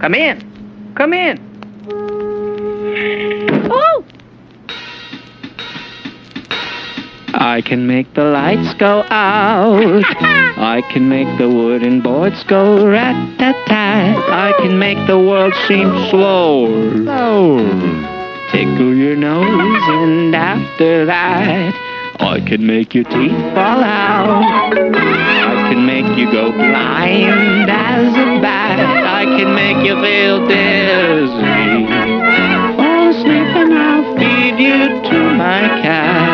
Come in. Come in. Oh! I can make the lights go out. I can make the wooden boards go rat-tat-tat. I can make the world seem slower. Slower. Tickle your nose, and after that, I can make your teeth fall out. I can make you go blind you feel dizzy. Fall asleep and I'll feed you to my cat.